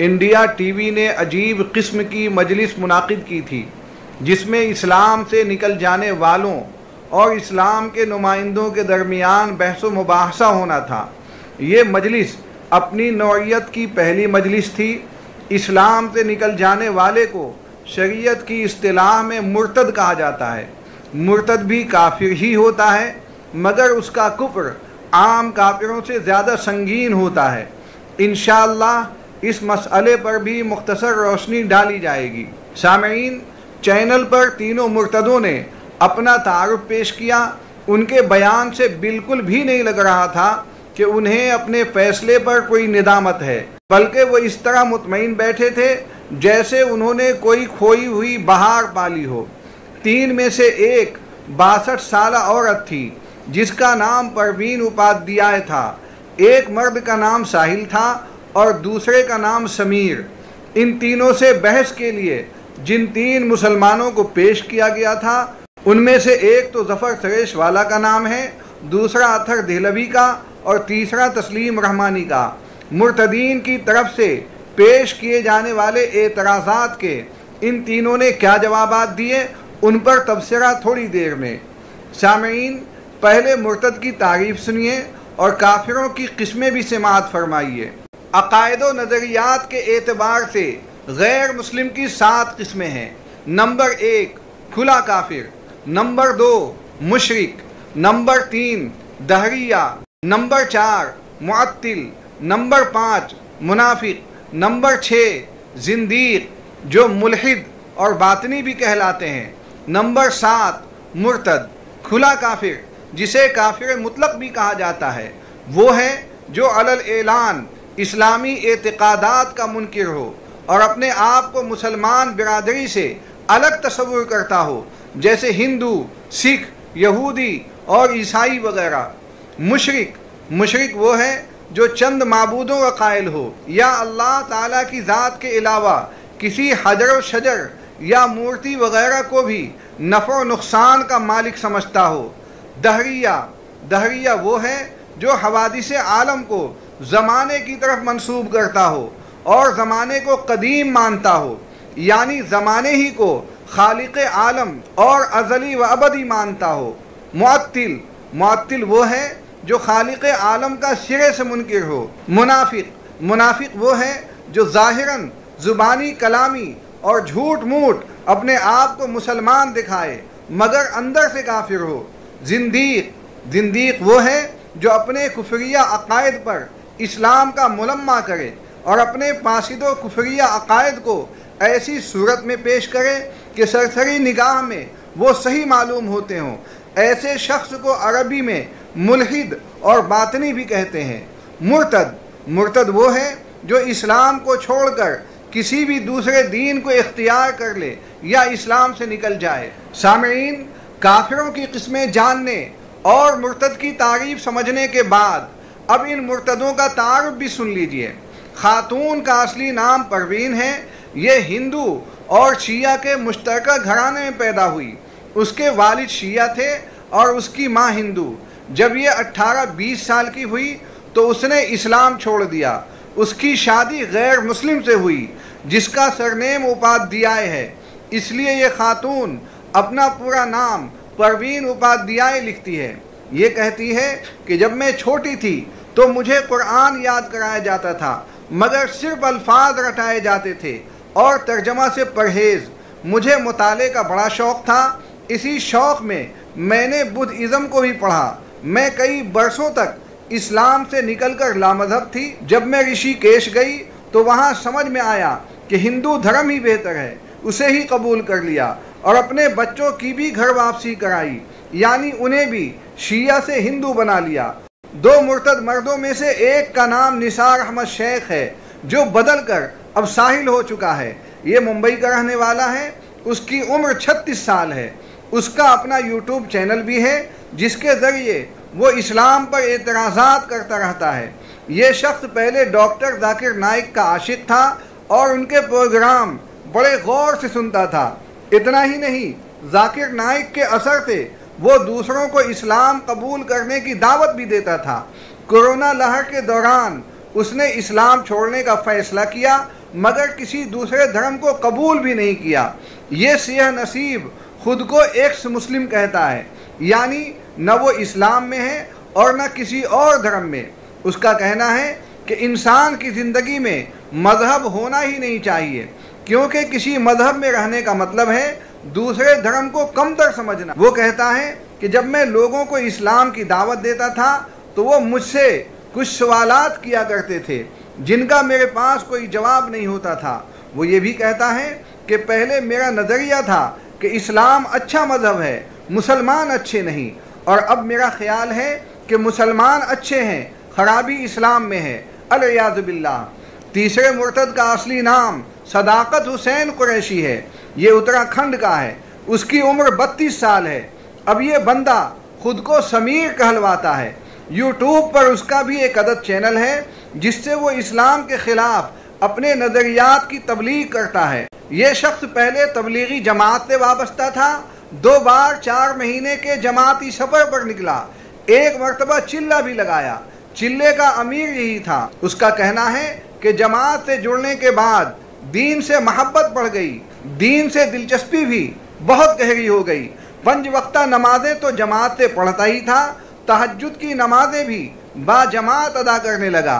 India TV ने अजीब किस्म की मजलिस मुनाकिद की थी, जिसमें इस्लाम से निकल जाने वालों और इस्लाम के नुमाइंदों के दरमियान बहस मुबासा होना था। ये मजलिस अपनी नौीयत की पहली मजलिस थी। इस्लाम से निकल जाने वाले को शरीयत की अतलाह में मुर्तद कहा जाता है। मुर्तद भी काफिर ही होता है, मगर उसका कुफ्र आम काफिरों से ज़्यादा संगीन होता है। इन इस मसले पर भी मुख्तसर रोशनी डाली जाएगी। सामीन चैनल पर तीनों मुर्तदों ने अपना तारफ़ पेश किया। उनके बयान से बिल्कुल भी नहीं लग रहा था कि उन्हें अपने फैसले पर कोई निदामत है, बल्कि वो इस तरह मुतमिन बैठे थे जैसे उन्होंने कोई खोई हुई बहार पाली हो। तीन में से एक बासठ साल औरत थी, जिसका नाम परवीन उपाध्याय था। एक मर्द का नाम साहिल था और दूसरे का नाम समीर। इन तीनों से बहस के लिए जिन तीन मुसलमानों को पेश किया गया था, उनमें से एक तो जफ़र सरेश वाला का नाम है, दूसरा अथर देहलवी का और तीसरा तस्लीम रहमानी का। मुर्तदीन की तरफ़ से पेश किए जाने वाले एतराज़ात के इन तीनों ने क्या जवाब दिए, उन पर तबसरा थोड़ी देर में। सामीन पहले मुर्तद की तारीफ़ सुनिए और काफिरों की किस्में भी समात फरमाइए। अकायद नज़रियात के एतबार से गैर मुस्लिम की सात किस्में हैं। नंबर एक, खुला काफिर। नंबर दो, मुशरक। नंबर तीन, दहरिया। नंबर चार, मुअत्तिल। नंबर पाँच, मुनाफिक। नंबर छः जिंदीक जो मुलहिद और बातनी भी कहलाते हैं। नंबर सात, मुर्तद। खुला काफिर, जिसे काफिर मुतलक भी कहा जाता है। वो है जो अलल ऐलान इस्लामी एतक़ादात का मुनकर हो और अपने आप को मुसलमान बिरादरी से अलग तस्वुर करता हो, जैसे हिंदू, सिख, यहूदी और ईसाई वगैरह। मुशरक मुशरक वो है जो चंद मबूदों का कायल हो, या अल्लाह ताला की ज़ात के अलावा किसी हजर शजर या मूर्ति वगैरह को भी नफ़ो नुकसान का मालिक समझता हो। दहरिया दहरिया वो है जो हवादिस आलम को ज़माने की तरफ़ मंसूब करता हो और ज़माने को कदीम मानता हो, यानी ज़माने ही को खालिक आलम और अजली व अबदी मानता हो। मुअत्तिल मुअत्तिल वो है जो खालिक आलम का सिरे से मुनकर हो। मुनाफिक मुनाफिक वो है जो ज़ाहिरन, ज़ुबानी, कलामी और झूठ मूठ अपने आप को मुसलमान दिखाए, मगर अंदर से काफिर हो। जिंदीक जिंदीक वो है जो अपने कुफरिया अकायद पर इस्लाम का मुलम्मा करे और अपने फासिदो कुफरिया अकायद को ऐसी सूरत में पेश करे कि सरसरी निगाह में वो सही मालूम होते हों। ऐसे शख्स को अरबी में मुलहिद और बातनी भी कहते हैं। मुर्तद मुर्तद वो है जो इस्लाम को छोड़कर किसी भी दूसरे दीन को इख्तियार कर ले या इस्लाम से निकल जाए। सामीन काफिरों की किस्में जानने और मुर्तद की तारीफ़ समझने के बाद अब इन मुर्तदों का तारफ भी सुन लीजिए। खातून का असली नाम परवीन है। ये हिंदू और शिया के मुश्तरक घराने में पैदा हुई। उसके वालिद शिया थे और उसकी माँ हिंदू। जब ये 18-20 साल की हुई तो उसने इस्लाम छोड़ दिया। उसकी शादी गैर मुस्लिम से हुई, जिसका सरनेम उपाध्याय है। इसलिए ये खातून अपना पूरा नाम परवीन उपाध्याय लिखती है। ये कहती है कि जब मैं छोटी थी तो मुझे कुरान याद कराया जाता था, मगर सिर्फ़ अल्फाज रटाए जाते थे और तर्जमा से परहेज़। मुझे मुताले का बड़ा शौक़ था। इसी शौक़ में मैंने बुद्धिज़्म को भी पढ़ा। मैं कई बरसों तक इस्लाम से निकलकर लामजहब थी। जब मैं ऋषिकेश गई तो वहाँ समझ में आया कि हिंदू धर्म ही बेहतर है। उसे ही कबूल कर लिया और अपने बच्चों की भी घर वापसी कराई। यानी उन्हें भी शिया से हिंदू बना लिया। दो मुर्तद मर्दों में से एक का नाम निसार अहमद शेख है, जो बदल कर अब साहिल हो चुका है। ये मुंबई का रहने वाला है, उसकी उम्र 36 साल है। उसका अपना यूट्यूब चैनल भी है, जिसके ज़रिए वो इस्लाम पर एतराज़ात करता रहता है। ये शख्स पहले डॉक्टर जाकिर नाइक का आशिक था और उनके प्रोग्राम बड़े गौर से सुनता था। इतना ही नहीं, जाकिर नाइक के असर से वो दूसरों को इस्लाम कबूल करने की दावत भी देता था। कोरोना लहर के दौरान उसने इस्लाम छोड़ने का फैसला किया, मगर किसी दूसरे धर्म को कबूल भी नहीं किया। ये सिया नसीब खुद को एक मुस्लिम कहता है, यानी न वो इस्लाम में है और न किसी और धर्म में। उसका कहना है कि इंसान की ज़िंदगी में मज़हब होना ही नहीं चाहिए, क्योंकि किसी मज़हब में रहने का मतलब है दूसरे धर्म को कमतर समझना। वो कहता है कि जब मैं लोगों को इस्लाम की दावत देता था तो वो मुझसे कुछ सवालात किया करते थे, जिनका मेरे पास कोई जवाब नहीं होता था। वो ये भी कहता है कि पहले मेरा नज़रिया था कि इस्लाम अच्छा मज़हब है, मुसलमान अच्छे नहीं, और अब मेरा ख्याल है कि मुसलमान अच्छे हैं, खराबी इस्लाम में है। अलयाज़बिल्ला तीसरे मुर्तद का असली नाम सदाकत हुसैन कुरैशी है। ये उत्तराखंड का है। उसकी उम्र बत्तीस साल है। अब ये बंदा खुद को समीर कहलवाता है। यूट्यूब पर उसका भी एक अदद चैनल है, जिससे वो इस्लाम के ख़िलाफ़ अपने नज़रियात की तबलीग करता है। ये शख्स पहले तबलीगी जमात से वाबस्ता था। दो बार चार महीने के जमाती सफ़र पर निकला। एक मरतबा चिल्ला भी लगाया। चिल्ले का अमीर यही था। उसका कहना है कि जमात से जुड़ने के बाद दीन से मोहब्बत बढ़ गई। दीन से दिलचस्पी भी बहुत गहरी हो गई। पंज वक्ता नमाजें तो जमात से पढ़ता ही था तहजद की नमाजें भी बाजमात अदा करने लगा।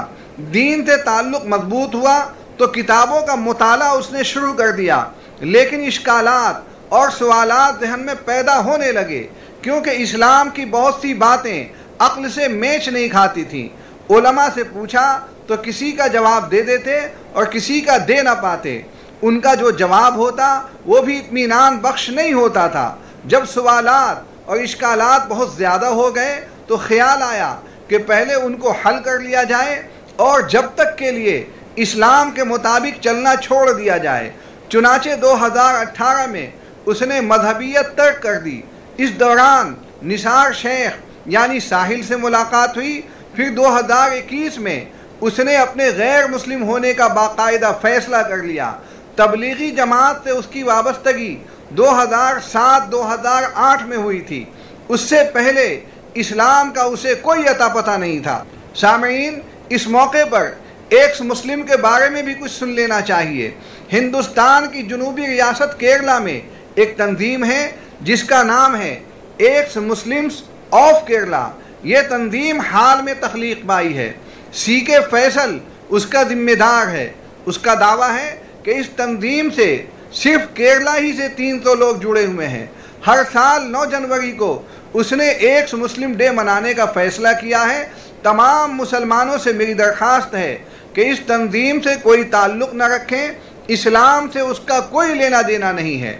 दीन से ताल्लुक मज़बूत हुआ तो किताबों का मुताला उसने शुरू कर दिया। लेकिन इश्कालात और सवालात जहन में पैदा होने लगे, क्योंकि इस्लाम की बहुत सी बातें अक्ल से मैच नहीं खाती थी। उलमा से पूछा तो किसी का जवाब दे देते और किसी का दे ना पाते। उनका जो जवाब होता, वो भी इतमान बख्श नहीं होता था। जब सवालात और इश्कालात बहुत ज़्यादा हो गए तो ख्याल आया कि पहले उनको हल कर लिया जाए और जब तक के लिए इस्लाम के मुताबिक चलना छोड़ दिया जाए। चुनाचे 2018 में उसने मजहबियत तर्क कर दी। इस दौरान निसार शेख, यानी साहिल से मुलाकात हुई। फिर 2021 में उसने अपने गैर मुस्लिम होने का बाकायदा फैसला कर लिया। तबलीगी जमात से उसकी वाबस्तगी 2007-2008 में हुई थी। उससे पहले इस्लाम का उसे कोई अता पता नहीं था। सामीन, इस मौके पर एक मुस्लिम के बारे में भी कुछ सुन लेना चाहिए। हिंदुस्तान की जनूबी रियासत केरला में एक तंजीम है, जिसका नाम है एक्स मुस्लिम्स ऑफ़ केरला। ये तंजीम हाल में तख्लीक पाई है। सी के फैसल उसका जिम्मेदार है। उसका दावा है कि इस तंजीम से सिर्फ़ केरला ही से तीन सौ लोग जुड़े हुए हैं। हर साल 9 जनवरी को उसने एक मुस्लिम डे मनाने का फैसला किया है। तमाम मुसलमानों से मेरी दरख्वास्त है कि इस तंजीम से कोई ताल्लुक़ न रखें, इस्लाम से उसका कोई लेना देना नहीं है।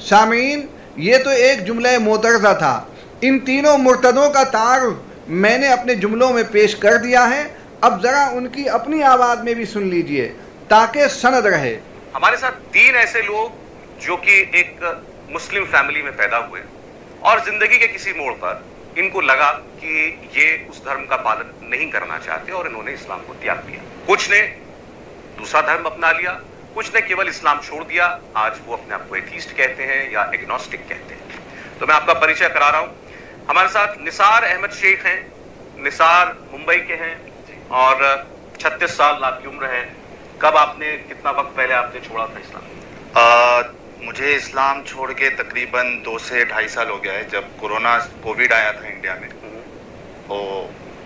सामीन, ये तो एक जुमला मोतरजा था। इन तीनों मुर्तदों का तारफ मैंने अपने जुमलों में पेश कर दिया है। अब ज़रा उनकी अपनी आवाज़ में भी सुन लीजिए, ताकि सनद रहे। हमारे साथ तीन ऐसे लोग जो कि एक मुस्लिम फैमिली में पैदा हुए और ज़िंदगी के किसी मोड़ पर इनको लगा कि ये उस धर्म का पालन नहीं करना चाहते और इन्होंने इस्लाम को त्याग दिया। कुछ ने दूसरा धर्म अपना लिया, कुछ ने केवल इस्लाम छोड़ दिया। आज वो अपने आप को एथीस्ट कहते हैं या एग्नोस्टिक कहते हैं। तो मैं आपका परिचय करा रहा हूँ। हमारे साथ निसार अहमद शेख हैं। निसार मुंबई के हैं और 36 साल आपकी उम्र है। कब आपने कितना वक्त पहले आपने छोड़ा था इस्लाम? मुझे इस्लाम छोड़ के तकरीबन दो से ढाई साल हो गया है जब कोरोना कोविड आया था इंडिया में। तो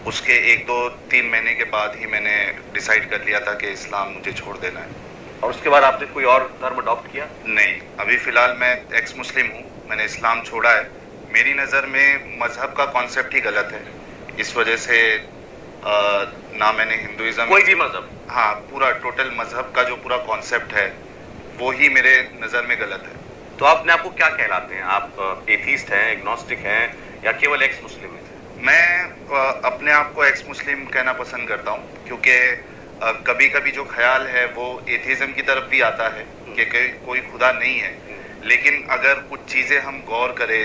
उसके एक दो तीन महीने के बाद ही मैंने डिसाइड कर लिया था कि इस्लाम मुझे छोड़ देना है। और उसके बाद आपने कोई और धर्म अडॉप्ट किया? नहीं अभी फ़िलहाल मैं एक्स मुस्लिम हूँ मैंने इस्लाम छोड़ा है। मेरी नज़र में मज़हब का कॉन्सेप्ट ही गलत है। इस वजह से ना मैंने हिंदुज़म कोई भी मज़हब। हाँ पूरा टोटल मज़हब का जो पूरा कॉन्सेप्ट है वो ही मेरे नज़र में गलत है। तो आप अपने आपको क्या कहलाते हैं? आप एथीस्ट हैं एग्नोस्टिक हैं या केवल एक्स मुस्लिम हैं? मैं अपने आप को एक्स मुस्लिम कहना पसंद करता हूँ क्योंकि कभी कभी जो ख्याल है वो एथिज्म की तरफ़ भी आता है कि कोई कोई खुदा नहीं है। लेकिन अगर कुछ चीज़ें हम गौर करें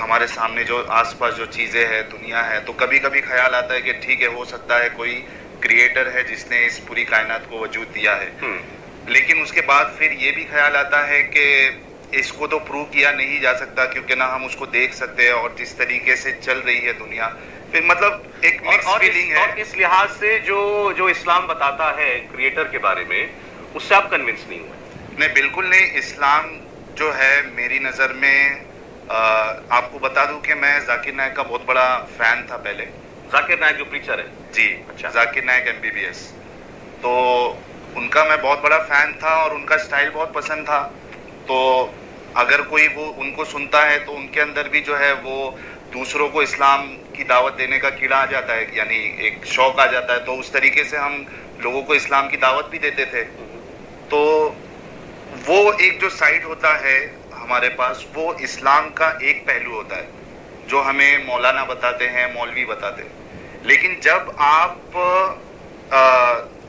हमारे सामने जो आसपास जो चीज़ें हैं दुनिया है तो कभी कभी ख्याल आता है कि ठीक है हो सकता है कोई क्रिएटर है जिसने इस पूरी कायनात को वजूद दिया है। हम्म, लेकिन उसके बाद फिर ये भी ख्याल आता है कि इसको तो प्रूव किया नहीं जा सकता क्योंकि ना हम उसको देख सकते हैं और जिस तरीके से चल रही है दुनिया। फिर मतलब एक और, और, फीलिंग इस, है। और इस लिहाज से जो जो इस्लाम बताता है क्रिएटर के बारे में उससे आप कन्विंस नहीं हुए। नहीं बिल्कुल नहीं इस्लाम जो है मेरी नज़र में आ, आपको बता दूँ कि मैं जाकिर नायक का बहुत बड़ा फ़ैन था पहले। जाकिर नायक जो प्रीचर है? जी अच्छा। जाकिर नायक एमबीबीएस तो उनका मैं बहुत बड़ा फ़ैन था और उनका स्टाइल बहुत पसंद था। तो अगर कोई वो उनको सुनता है तो उनके अंदर भी जो है वो दूसरों को इस्लाम की दावत देने का कीड़ा आ जाता है यानी एक शौक आ जाता है। तो उस तरीके से हम लोगों को इस्लाम की दावत भी देते थे। तो वो एक जो साइड होता है हमारे पास, वो इस्लाम का एक पहलू होता है, जो हमें मौलाना बताते हैं, मौलवी बताते हैं। लेकिन जब आप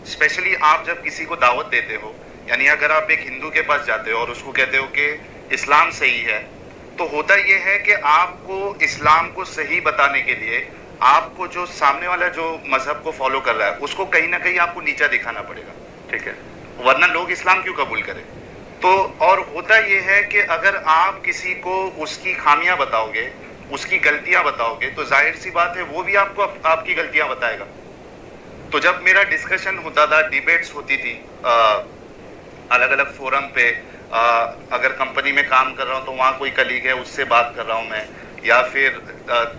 स्पेशली आप जब किसी को दावत देते हो, यानी अगर आप एक हिंदू के पास जाते हो और उसको कहते हो कि इस्लाम सही है तो होता यह है कि आपको इस्लाम को सही बताने के लिए आपको जो सामने वाला जो मज़हब को फॉलो कर रहा है, उसको कहीं ना कहीं आपको नीचा दिखाना पड़ेगा, ठीक है? वरना लोग इस्लाम क्यों कबूल करें? तो और होता यह है कि अगर आप किसी को उसकी खामियाँ बताओगे उसकी गलतियाँ बताओगे तो ज़ाहिर सी बात है वो भी आपको आप, आपकी गलतियाँ बताएगा। तो जब मेरा डिस्कशन होता था डिबेट्स होती थी आ, अलग अलग फोरम पे आ, अगर कंपनी में काम कर रहा हूँ तो वहाँ कोई कलीग है उससे बात कर रहा हूँ मैं या फिर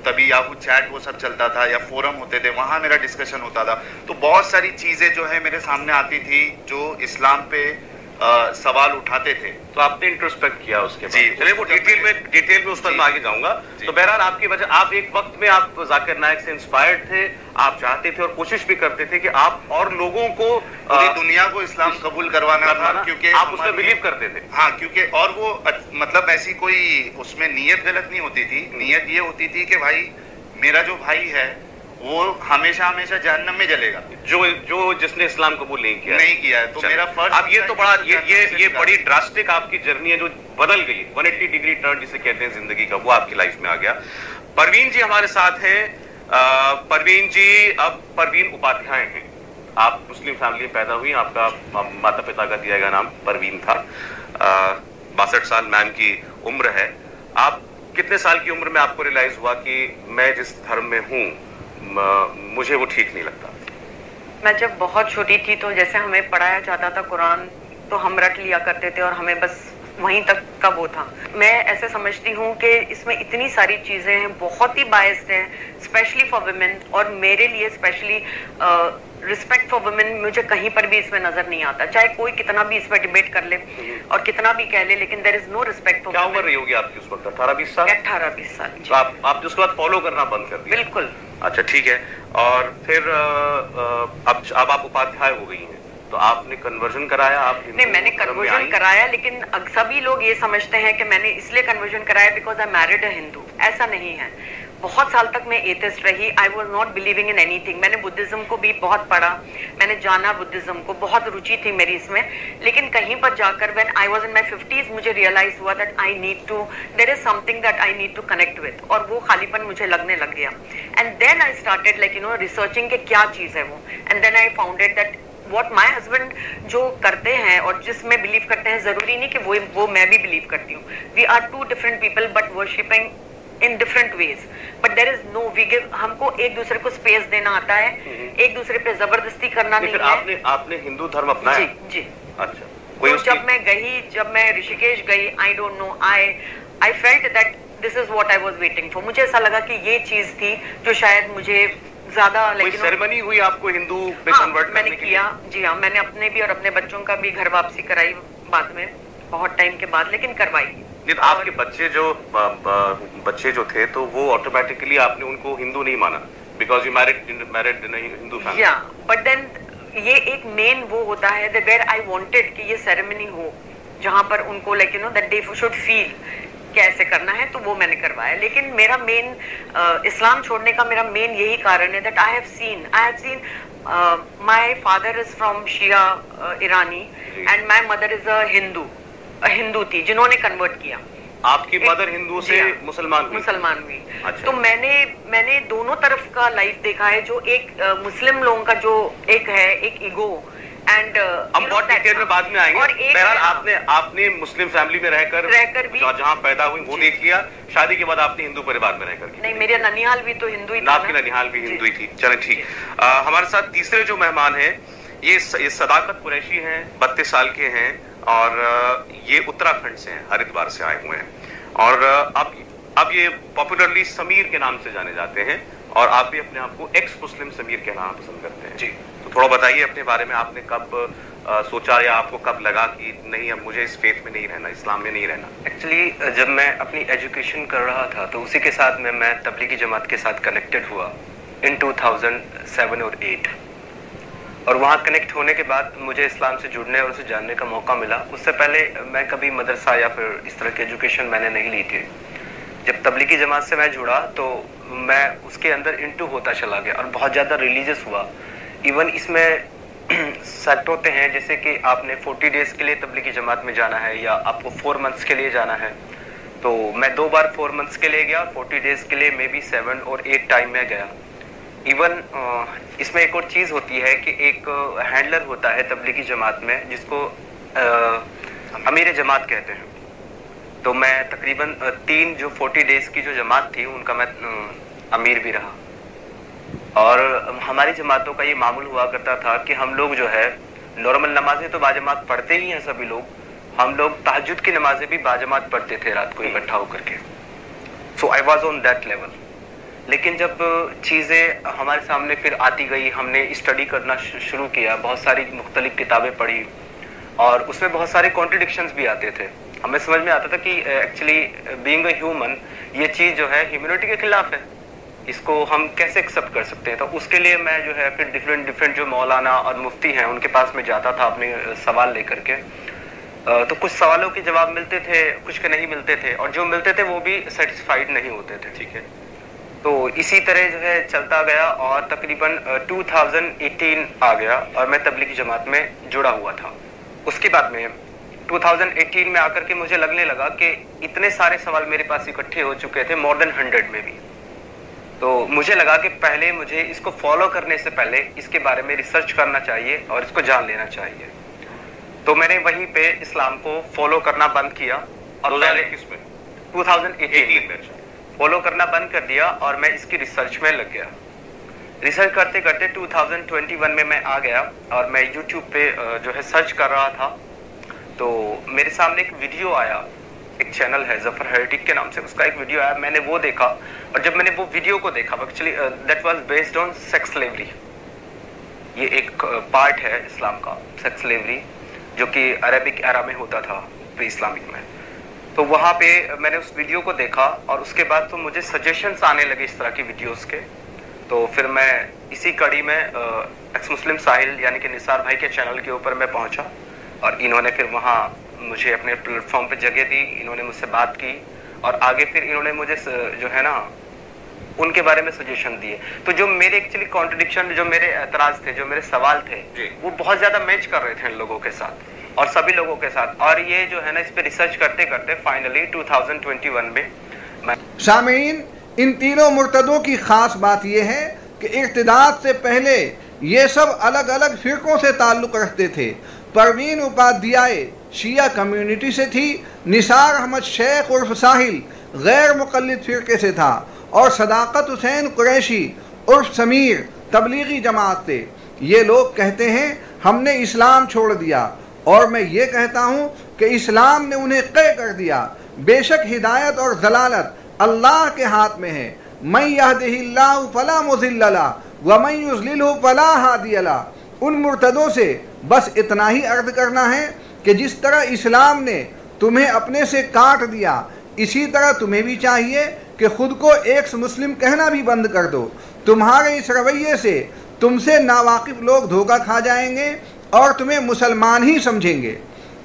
तभी याहू चैट वो सब चलता था या फोरम होते थे वहाँ मेरा डिस्कशन होता था। तो बहुत सारी चीज़ें जो है मेरे सामने आती थी जो इस्लाम पे आ, सवाल उठाते थे तो आपने इंट्रोस्पेक्ट किया उसके जी, चलिए वो डिटेल में डिटेल में उस पर मैं आगे जाऊँगा। तो बहरहाल आपकी वजह आप एक वक्त में आप जाकिर नायक से इंस्पायर्ड थे आप चाहते थे और कोशिश भी करते थे कि आप और लोगों को पूरी दुनिया को इस्लाम कबूल करवाना था क्योंकि आप उसमें बिलीव करते थे। हाँ क्योंकि और वो मतलब ऐसी कोई उसमें नीयत गलत नहीं होती थी। नीयत ये होती थी कि भाई मेरा जो भाई है वो हमेशा हमेशा जहन्नम में जलेगा। जो जो जिसने इस्लाम कबूल नहीं किया। नहीं किया है तो मेरा फ़र्स्ट अब ये तो बड़ा ये ये ये बड़ी ड्रास्टिक आपकी जर्नी है जो बदल गई 180 डिग्री टर्न जिसे कहते हैं ज़िंदगी का वो आपकी लाइफ में आ गया। परवीन जी हमारे साथ हैं। परवीन जी अब परवीन उपाध्याय हैं। आप मुस्लिम फैमिली में पैदा हुई आपका माता पिता का दिया गया नाम परवीन था। बासठ साल मैम की उम्र है। आप कितने साल की उम्र में आपको रियलाइज़ हुआ कि मैं जिस धर्म में हूँ मुझे वो ठीक नहीं लगता। मैं जब बहुत छोटी थी तो जैसे हमें पढ़ाया जाता था कुरान तो हम रट लिया करते थे और हमें बस वहीं तक का वो था। मैं ऐसे समझती हूँ कि इसमें इतनी सारी चीज़ें हैं बहुत ही बायस्ड हैं स्पेशली फॉर वुमेन और मेरे लिए स्पेशली रिस्पेक्ट फॉर वुमेन मुझे कहीं पर भी इसमें नज़र नहीं आता। चाहे कोई कितना भी इस पर डिबेट कर ले और कितना भी कह ले लेकिन there is no respect for क्या उम्र रही होगी आपकी उस वक्त? अठारह बीस साल? अठारह बीस साल तो आप आपने उसके बाद फॉलो करना बंद कर दिया। बिल्कुल। अच्छा ठीक है। और फिर अब अब आप उपाध्याय हो गई हैं। तो आपने कन्वर्जन कराया आप नहीं मैंने कन्वर्जन कराया लेकिन सभी लोग ये समझते हैं कि मैंने इसलिए कन्वर्जन कराया because I married a Hindu ऐसा नहीं है। बहुत साल तक मैं एथिस्ट रही. I was not believing in anything मैंने बुद्धिज्म को भी बहुत पढ़ा. मैंने जाना बुद्धिज्म को. बहुत रुचि थी मेरी इसमें. लेकिन कहीं पर जाकर when I was in my 50s मुझे रियलाइज़ हुआ that I need to there is something that I need to connect with और वो खालीपन मुझे लगने लग गया. And then I started like you know researching के क्या चीज़ है वो. And then I founded that what my husband जो करते हैं और जिसमें बिलीव करते हैं, ज़रूरी नहीं कि वो वो मैं भी बिलीव करती हूँ. We are two different people but worshipping in different ways but there is no we give हमको एक दूसरे को स्पेस देना आता है। एक दूसरे पे ज़बरदस्ती करना नहीं, नहीं है। आपने आपने हिंदू धर्म अपनाया? जी जी। अच्छा। कोई तो जब मैं गई जब मैं ऋषिकेश गई I don't know I I felt that this is what I was waiting for मुझे ऐसा लगा कि ये चीज़ थी जो शायद मुझे ज़्यादा लाइक सेरेमनी हुई आपको हिंदू पे हाँ, कन्वर्ट मैंने किया। जी हाँ मैंने अपने भी और अपने बच्चों का भी घर वापसी कराई बाद में बहुत टाइम के बाद लेकिन करवाई। नहीं आपके बच्चे जो बच्चे जो थे तो वो ऑटोमेटिकली आपने उनको हिंदू नहीं माना because you married married Hindu family but then ये एक मेन वो होता है वेर आई वांटेड कि ये सेरेमनी हो जहाँ पर उनको like you know that they should feel कैसे करना है तो वो मैंने करवाया. लेकिन मेरा मेन इस्लाम छोड़ने का मेरा मेन यही कारण है that I have seen I have seen my father is from Shia uh, Irani जी। and my mother is Hindu थी जिन्होंने कन्वर्ट किया। आपकी मदर हिंदू से हाँ, मुसलमान हुई। मुसलमान हुई। अच्छा। तो मैंने मैंने दोनों तरफ़ का लाइफ देखा है जो एक मुस्लिम लोगों का जो एक है एक ईगो एंड हम बहुत डिटेल में बाद में आएँगे। और एक बहरहाल आपने आपने मुस्लिम फैमिली में रहकर रहकर भी- जहाँ- पैदा हुई वो। देख लिया। शादी के बाद आपने हिंदू परिवार में रहकर नहीं मेरे ननिहाल भी तो हिंदू ही था नाप ननिहाल भी हिंदू ही थी। चले ठीक। हमारे साथ तीसरे जो मेहमान है ये सदाकत कुरैशी हैं बत्तीस साल के हैं। और ये उत्तराखंड से हैं हरिद्वार से आए हुए हैं। और अब अब ये पॉपुलरली समीर के नाम से जाने जाते हैं और आप भी अपने आप को एक्स मुस्लिम समीर कहना पसंद करते हैं। जी। तो थोड़ा बताइए अपने बारे में आपने कब अ, सोचा या आपको कब लगा कि नहीं अब मुझे इस फेथ में नहीं रहना इस्लाम में नहीं रहना? एक्चुअली जब मैं अपनी एजुकेशन कर रहा था तो उसी के साथ में मैं तबलीगी जमात के साथ कनेक्टेड हुआ इन 2007 और 8 और वहाँ कनेक्ट होने के बाद मुझे इस्लाम से जुड़ने और उसे जानने का मौका मिला। उससे पहले मैं कभी मदरसा या फिर इस तरह की एजुकेशन मैंने नहीं ली थी। जब तबलीगी जमात से मैं जुड़ा तो मैं उसके अंदर इंटू होता चला गया और बहुत ज़्यादा रिलीजियस हुआ। इवन इसमें सेट होते हैं, जैसे कि आपने 40 डेज़ के लिए तबलीगी जमात में जाना है या आपको फोर मंथ्स के लिए जाना है। तो मैं दो बार फोर मंथ्स के लिए गया 40 डेज़ के लिए मे बी सेवन और एट टाइम में गया। इवन इसमें एक और चीज़ होती है कि एक हैंडलर होता है तबलीगी जमात में, जिसको अमीर जमात कहते हैं। तो मैं तकरीबन तीन जो 40 डेज़ की जो जमात थी, उनका मैं अमीर भी रहा। और हमारी जमातों का ये मामूल हुआ करता था कि हम लोग जो है नॉर्मल नमाजें तो बाजमात पढ़ते ही हैं सभी लोग, हम लोग तहजद की नमाजें भी बाजमात पढ़ते थे रात को इकट्ठा होकर के। So I was on that level लेकिन जब चीज़ें हमारे सामने फिर आती गई, हमने स्टडी करना शुरू किया, बहुत सारी मुख्तलिफ़ किताबें पढ़ी, और उसमें बहुत सारे कॉन्ट्रडिक्शंस भी आते थे। हमें समझ में आता था कि एक्चुअली बीइंग अ ह्यूमन ये चीज़ जो है ह्यूमनिटी के खिलाफ है। इसको हम कैसे एक्सेप्ट कर सकते हैं? तो उसके लिए मैं जो है, फिर डिफरेंट डिफरेंट जो मौलाना और मुफ्ती हैं, उनके पास में जाता था अपने सवाल लेकर के। तो कुछ सवालों के जवाब मिलते थे, कुछ के नहीं मिलते थे, और जो मिलते थे, वो भी सेटिस्फाइड नहीं होते थे। ठीक है? तो इसी तरह जो है चलता गया और तकरीबन अ, 2018 आ गया और मैं तबलीगी जमात में जुड़ा हुआ था। उसके बाद में 2018 में आकर के मुझे लगने लगा कि इतने सारे सवाल मेरे पास इकट्ठे हो चुके थे मोर देन हंड्रेड में भी। तो मुझे लगा कि पहले मुझे इसको फॉलो करने से पहले इसके बारे में रिसर्च करना चाहिए और इसको जान लेना चाहिए। तो मैंने वहीं पे इस्लाम को फॉलो करना बंद किया। और दो हज़ार पहले इक्कीस में 2018 एटीन में। में फॉलो करना बंद कर दिया और मैं इसकी रिसर्च में लग गया। रिसर्च करते करते 2021 में मैं आ गया और मैं YouTube पे जो है सर्च कर रहा था। तो मेरे सामने एक वीडियो आया, एक चैनल है ज़फ़र हेरिटिक के नाम से, उसका एक वीडियो आया, मैंने वो देखा और जब मैंने वो वीडियो को देखा actually that was based on sex slavery ये एक पार्ट है इस्लाम का सेक्स स्लेवरी जो कि अरबिक एरा में होता था प्री इस्लामिक में। तो वहाँ पे मैंने उस वीडियो को देखा और उसके बाद तो मुझे सजेशंस आने लगे इस तरह की वीडियोस के। तो फिर मैं इसी कड़ी में एक्स मुस्लिम साहिल यानी कि निसार भाई के चैनल के ऊपर मैं पहुँचा और इन्होंने फिर वहाँ मुझे अपने प्लेटफॉर्म पे जगह दी इन्होंने मुझसे बात की और आगे फिर इन्होंने मुझे जो है ना उनके बारे में सजेशन दिए। तो जो मेरे एक्चुअली कॉन्ट्रडिक्शन जो मेरे एतराज़ थे जो मेरे सवाल थे वो बहुत ज़्यादा मैच कर रहे थे इन लोगों के साथ। और सभी लोगों के साथ। और ये जो है ना, इस पे रिसर्च करते करते फाइनली 2021 में सामीन इन तीनों मुर्तदों की खास बात यह है कि इर्तदाद से पहले ये सब अलग अलग फिरकों से ताल्लुक़ रखते थे। परवीन उपाध्याय शिया कम्युनिटी से थी, निसार अहमद शेख उर्फ़ साहिल गैर मुकलद फ़िरके से था, और सदाकत हुसैन कुरैशी उर्फ़ समीर तबलीगी जमात थे ये लोग कहते हैं, हमने इस्लाम छोड़ दिया और मैं ये कहता हूँ कि इस्लाम ने उन्हें क़ै कर दिया, बेशक हिदायत और जलालत अल्लाह के हाथ में है। मैं यहदिल्ला फला मुजिल्ला व मैं युजलिल फला हादियला। उन मुर्तदों से बस इतना ही अर्ज़ करना है कि जिस तरह इस्लाम ने तुम्हें अपने से काट दिया, इसी तरह तुम्हें भी चाहिए कि खुद को एक मुस्लिम कहना भी बंद कर दो। तुम्हारे इस रवैये से तुमसे नावाकिफ लोग धोखा खा जाएँगे और तुम्हें मुसलमान ही समझेंगे।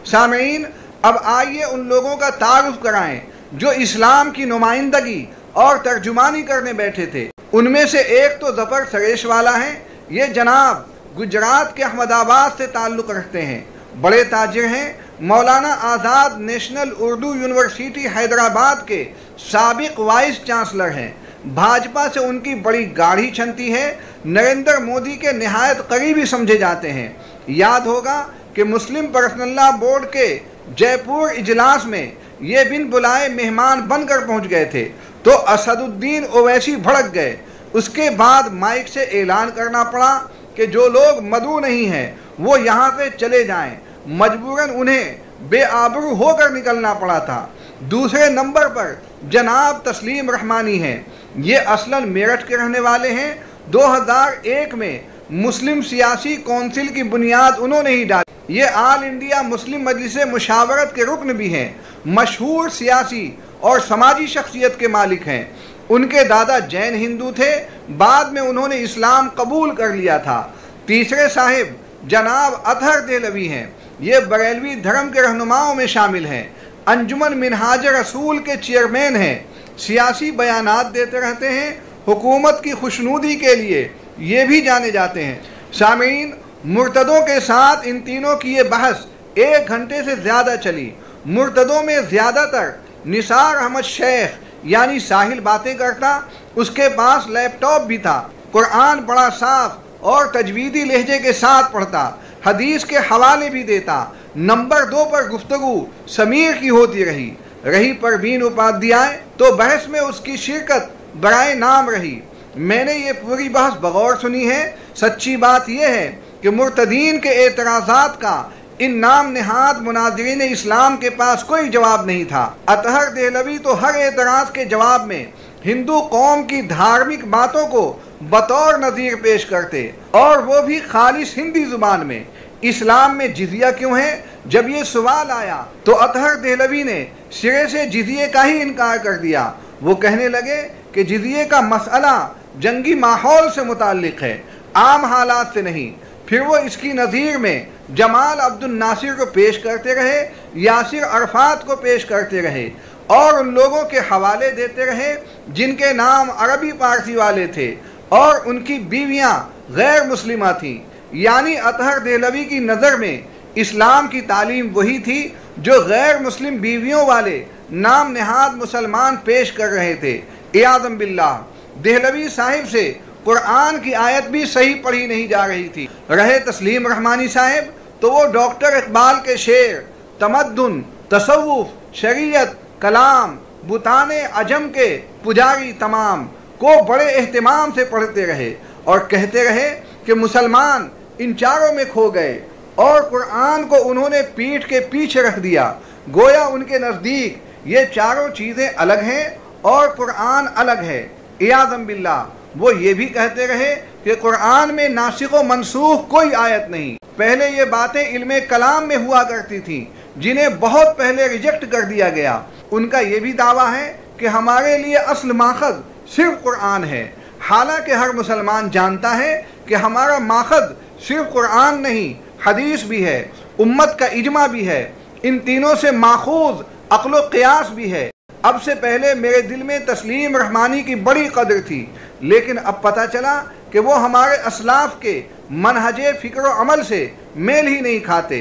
सामीन, अब आइए उन लोगों का तारुफ कराएँ, जो इस्लाम की नुमाइंदगी और तर्जुमानी करने बैठे थे। उनमें से एक तो ज़फ़र सरेश वाला है। ये जनाब गुजरात के अहमदाबाद से ताल्लुक़ रखते हैं। बड़े ताजिर हैं। मौलाना आज़ाद नेशनल उर्दू यूनिवर्सिटी हैदराबाद के सबक वाइस चांसलर हैं। भाजपा से उनकी बड़ी गाढ़ी छनती है। नरेंद्र मोदी के नहायत करीबी समझे जाते हैं। याद होगा कि मुस्लिम पर्सनल्ला बोर्ड के जयपुर इजलास में ये बिन बुलाए मेहमान बनकर पहुँच गए थे तो असदुद्दीन ओवैसी भड़क गए। उसके बाद माइक से ऐलान करना पड़ा कि जो लोग मदू नहीं हैं, वो यहाँ से चले जाएँ। मजबूरन उन्हें बेआबरू होकर निकलना पड़ा था। दूसरे नंबर पर जनाब तस्लीम रहमानी हैं। ये असलन मेरठ के रहने वाले हैं। 2001 में मुस्लिम सियासी कौंसिल की बुनियाद उन्होंने ही डाली। ये आल इंडिया मुस्लिम मजलिस मुशावरत के रुकन भी हैं। मशहूर सियासी और समाजी शख्सियत के मालिक हैं। उनके दादा जैन हिंदू थे। बाद में उन्होंने इस्लाम कबूल कर लिया था। तीसरे साहिब जनाब अतहर देलवी हैं। ये बरेलवी धर्म के रहनुमाओं में शामिल हैं। अंजुमन मिनहाज रसूल के चेयरमैन हैं। सियासी बयानात देते रहते हैं। हुकूमत की खुशनूदी के लिए ये भी जाने जाते हैं। सामीन, मुर्तदों के साथ इन तीनों की ये बहस एक घंटे से ज़्यादा चली। मुर्तदों में ज़्यादातर निसार अहमद शेख, यानी साहिल बातें करता, उसके पास लैपटॉप भी था। कुरान बड़ा साफ़ और तजवीदी लहजे के साथ पढ़ता, हदीस के हवाले भी देता। नंबर दो पर गुफ्तगु समीर की होती रही। रही परवीन उपाध्याय तो बहस में उसकी शिरकत बराए नाम रही। मैंने ये पूरी बहस बगौर सुनी है। सच्ची बात यह है कि मुर्तदीन के एतराज़ात का इन नाम नहाद मुनाजरीन इस्लाम के पास कोई जवाब नहीं था। अतहर देहलवी तो हर एतराज़ के जवाब में हिंदू कौम की धार्मिक बातों को बतौर नज़ीर पेश करते और वो भी खालिश हिंदी ज़ुबान में। इस्लाम में जिजिया क्यों है? जब ये सवाल आया तो अतहर देहलवी ने सिरे से जिजिए का ही इनकार कर दिया। वो कहने लगे कि जिजिए का मसला जंगी माहौल से मुतालिक है, आम हालात से नहीं। फिर वो इसकी नज़ीर में जमाल अब्दुल नासिर को पेश करते रहे, यासिर अरफात को पेश करते रहे और उन लोगों के हवाले देते रहे, जिनके नाम अरबी पारसी वाले थे और उनकी बीवियाँ गैर मुस्लिमा थीं। यानी अतहर देलवी की नज़र में इस्लाम की तालीम वही थी जो गैर मुस्लिम बीवियों वाले नाम नहाद मुसलमान पेश कर रहे थे। एयादम बिल्ला देहलवी साहिब से कुरान की आयत भी सही पढ़ी नहीं जा रही थी। रहे तस्लीम रहमानी साहिब तो वो डॉक्टर इकबाल के शेर, तमद्दुन, तसव्वुफ, शरीयत, कलाम, बुतान अजम के पुजारी तमाम को बड़े अहतमाम से पढ़ते रहे और कहते रहे कि मुसलमान इन चारों में खो गए और कुरान को उन्होंने पीठ के पीछे रख दिया। गोया उनके नज़दीक ये चारों चीज़ें अलग हैं और कुरान अलग है। इयाजम बिल्ला वो ये भी कहते रहे कि कुरान में नासिक व मनसूख कोई आयत नहीं। पहले ये बातें इल्म कलाम में हुआ करती थी, जिन्हें बहुत पहले रिजेक्ट कर दिया गया। उनका ये भी दावा है कि हमारे लिए असल माखद सिर्फ़ कुरान है। हालाँकि हर मुसलमान जानता है कि हमारा माखद सिर्फ़ कुरान नहीं, हदीस भी है, उम्मत का इजमा भी है। इन तीनों से माखूज अक्ल क़यास भी है। अब से पहले मेरे दिल में तस्लीम रहमानी की बड़ी कदर थी, लेकिन अब पता चला कि वो हमारे असलाफ के मनहज फ़िक्र अमल से मेल ही नहीं खाते।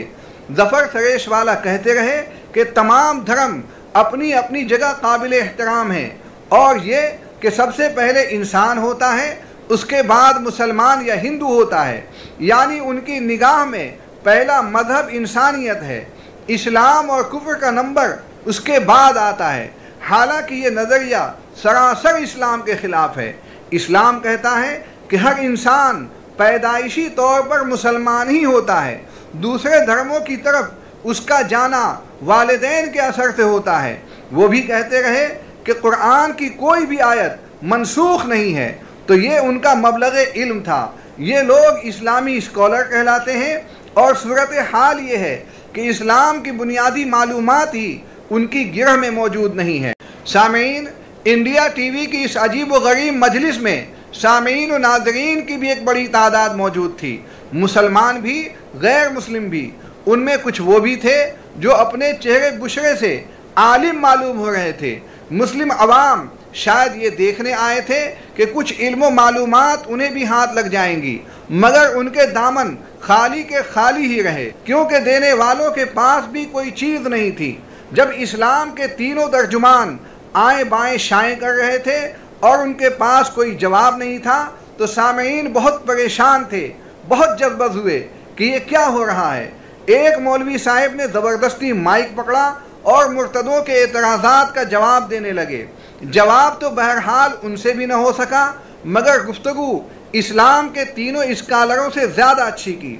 जफ़र सरेश वाला कहते रहे कि तमाम धर्म अपनी अपनी जगह काबिल एहतराम है, और ये कि सबसे पहले इंसान होता है, उसके बाद मुसलमान या हिंदू होता है। यानी उनकी निगाह में पहला मज़हब इंसानियत है। इस्लाम और कुफर का नंबर उसके बाद आता है। हालाँकि ये नज़रिया सरासर इस्लाम के ख़िलाफ़ है। इस्लाम कहता है कि हर इंसान पैदाइशी तौर पर मुसलमान ही होता है। दूसरे धर्मों की तरफ़ उसका जाना वालदेन के असर से होता है। वो भी कहते रहे कि कुरान की कोई भी आयत मनसूख नहीं है। तो ये उनका मबलग इल्म था। ये लोग इस्लामी स्कॉलर कहलाते हैं और सूरत हाल ये है कि इस्लाम की बुनियादी मालूम ही उनकी गिरह में मौजूद नहीं है। सामीन, इंडिया टीवी की इस अजीब गरीब मजलिस में सामीन व नाजरीन की भी एक बड़ी तादाद मौजूद थी। मुसलमान भी, गैर मुस्लिम भी। उनमें कुछ वो भी थे जो अपने चेहरे बुशरे से आलिम मालूम हो रहे थे। मुस्लिम अवाम शायद ये देखने आए थे कि कुछ इल्म मालूमात उन्हें भी हाथ लग जाएँगी, मगर उनके दामन खाली के खाली ही रहे, क्योंकि देने वालों के पास भी कोई चीज़ नहीं थी। जब इस्लाम के तीनों तर्जुमान आए बाएँ शाएँ कर रहे थे और उनके पास कोई जवाब नहीं था तो सामीन बहुत परेशान थे, बहुत जज्बत हुए कि ये क्या हो रहा है। एक मौलवी साहब ने ज़बरदस्ती माइक पकड़ा और मुर्तदों के एतराज़ात का जवाब देने लगे। जवाब तो बहरहाल उनसे भी न हो सका, मगर गुफ्तु इस्लाम के तीनों इस्कालरों से ज़्यादा अच्छी की।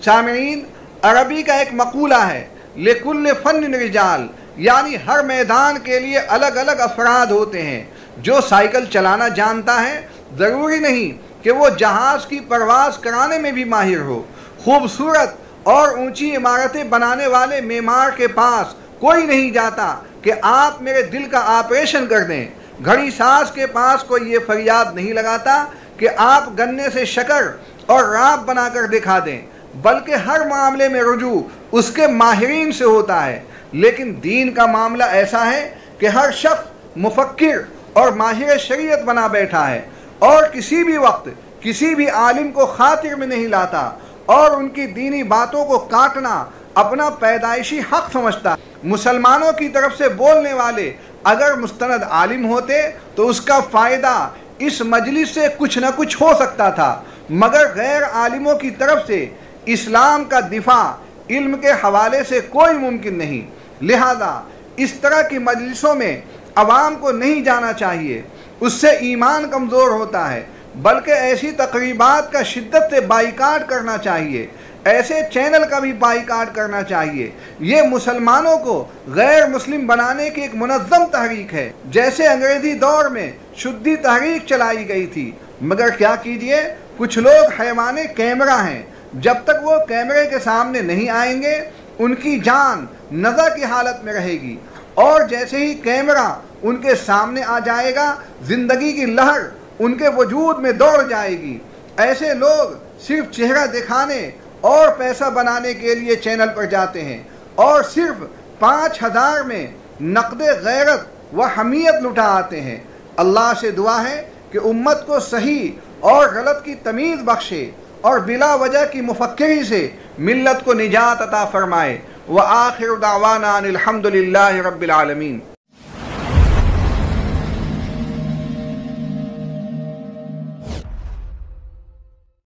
सामीन अरबी का एक मकूला है लेकुल फ़न रिजाल यानी हर मैदान के लिए अलग अलग अफराद होते हैं। जो साइकिल चलाना जानता है, ज़रूरी नहीं कि वो जहाज़ की परवाज कराने में भी माहिर हो। खूबसूरत और ऊँची इमारतें बनाने वाले मेमार के पास कोई नहीं जाता कि आप मेरे दिल का ऑपरेशन कर दें। घड़ी सास के पास कोई ये फरियाद नहीं लगाता कि आप गन्ने से शकर और राब बनाकर दिखा दें, बल्कि हर मामले में रुजू उसके माहरीन से होता है। लेकिन दीन का मामला ऐसा है कि हर शख्स मुफक्र और माहिर शरीयत बना बैठा है और किसी भी वक्त किसी भी आलिम को खातिर में नहीं लाता और उनकी दीनी बातों को काटना अपना पैदाइशी हक समझता। मुसलमानों की तरफ़ से बोलने वाले अगर मुस्तनद आलिम होते तो उसका फ़ायदा इस मजलिस से कुछ ना कुछ हो सकता था। मगर गैर आलिमों की तरफ़ से इस्लाम का दिफा इल्म के हवाले से कोई मुमकिन नहीं। लिहाजा, इस तरह की मजलिसों में आवाम को नहीं जाना चाहिए। उससे ईमान कमज़ोर होता है, बल्कि ऐसी तकरीबात का शिद्दत से बाइकाट करना चाहिए। ऐसे चैनल का भी बाइकाट करना चाहिए। ये मुसलमानों को गैर मुस्लिम बनाने की एक मुनज़म तहरीक है। जैसे अंग्रेज़ी दौर में शुद्धि तहरीक चलाई गई थी। मगर क्या कीजिए, कुछ लोग हैवान कैमरा हैं। जब तक वो कैमरे के सामने नहीं आएँगे, उनकी जान नज़र की हालत में रहेगी। और जैसे ही कैमरा उनके सामने आ जाएगा, ज़िंदगी की लहर उनके वजूद में दौड़ जाएगी। ऐसे लोग सिर्फ़ चेहरा दिखाने और पैसा बनाने के लिए चैनल पर जाते हैं और सिर्फ़ पाँच हज़ार में नकद गैरत व हमीयत लुटा आते हैं। अल्लाह से दुआ है कि उम्मत को सही और गलत की तमीज़ बख्शे। और बिला वजह की मुफक्री से मिलत को निजात अता फरमाए। व आखिर दावाना अनिलहमदिल्ला रबालमीन